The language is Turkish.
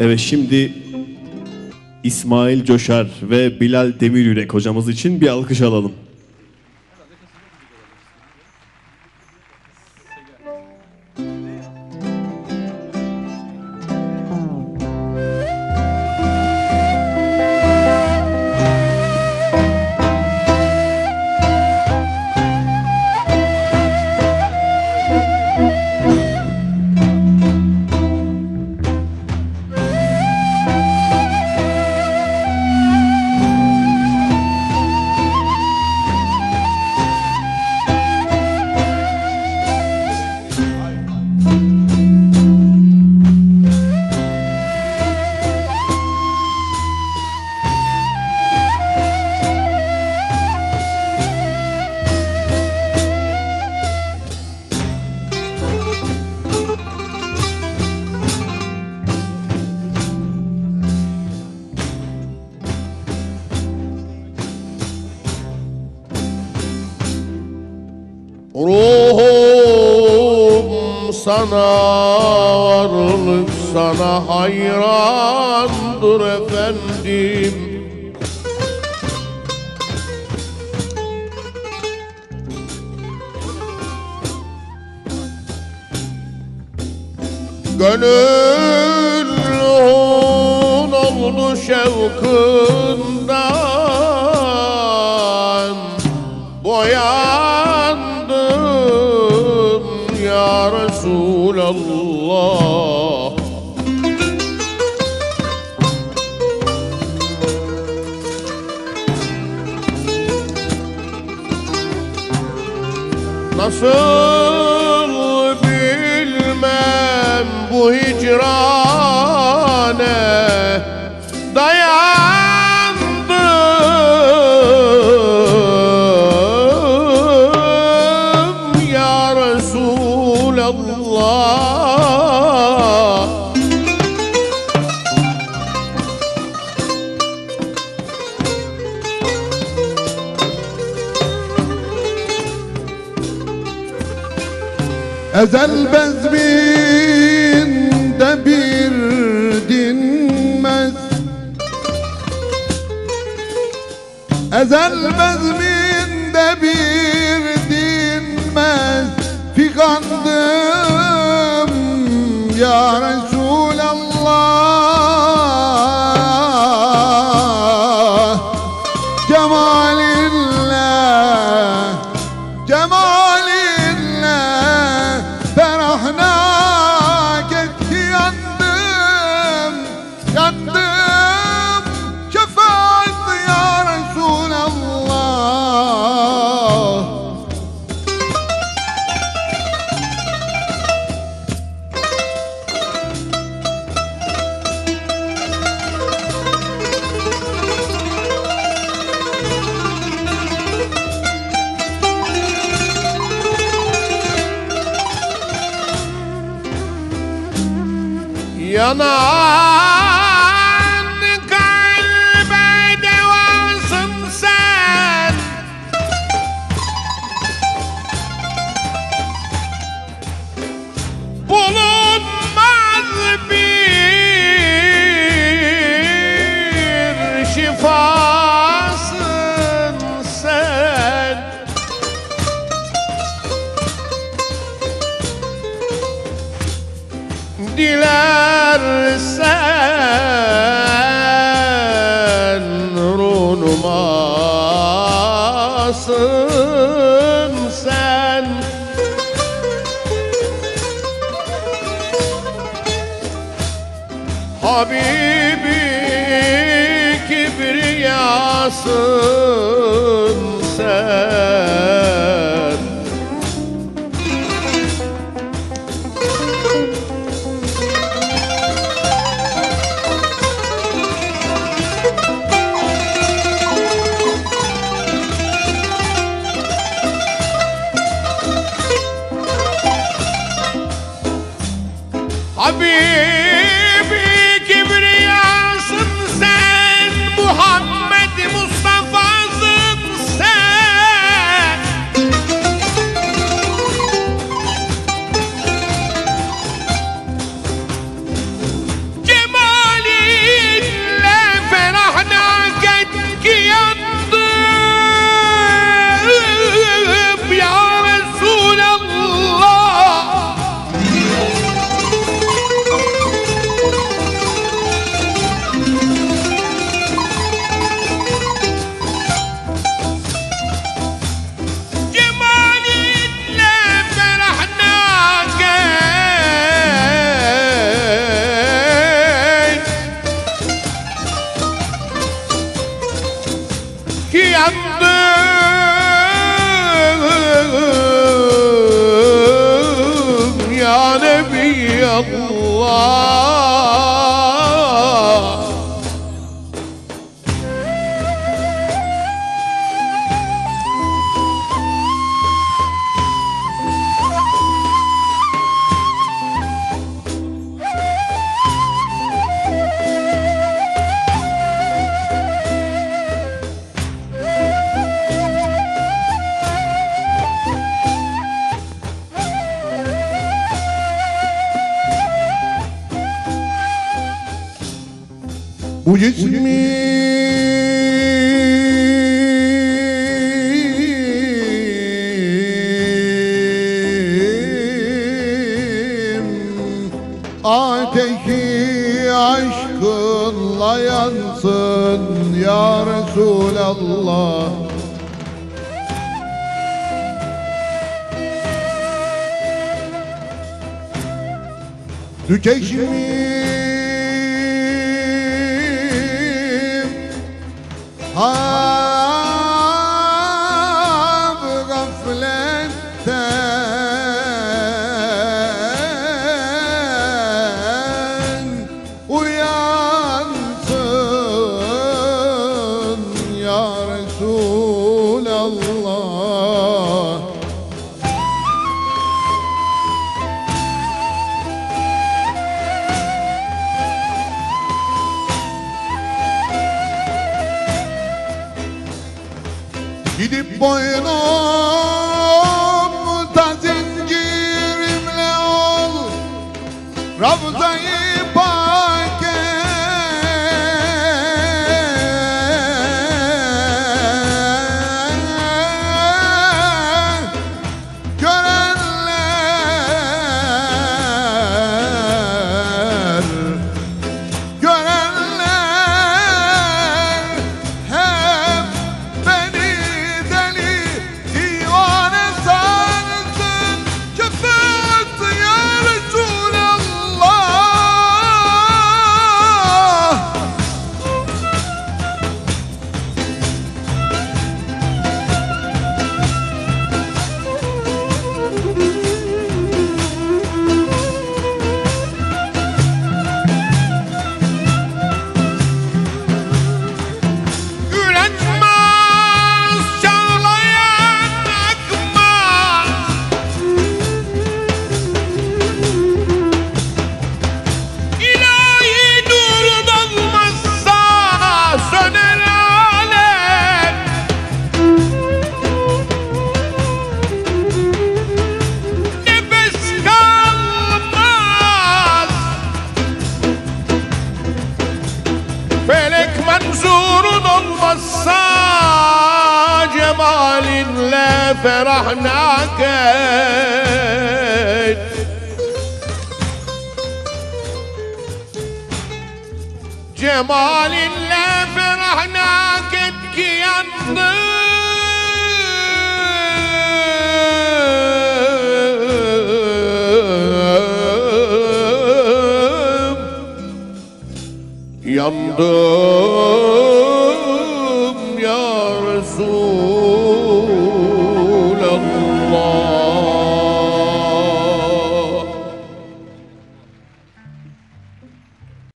Evet şimdi İsmail Coşar ve Bilal Demiryürek hocamız için bir alkış alalım. Sana varlık sana hayrandır efendim. Gönül hun oldu şevkından Resulallah Nasıl bilmem bu hicrane Ezel bezminde bir dinmez. Ezel bezminde bir dinmez. Fikandım ya Resulallah Yanan Habibi kibriyasın وجسمي Ateşi aşkınla yansın ya Resulallah. Tükeşmiş boynu et Cemalinle ferahnak et ki yandım Yandım.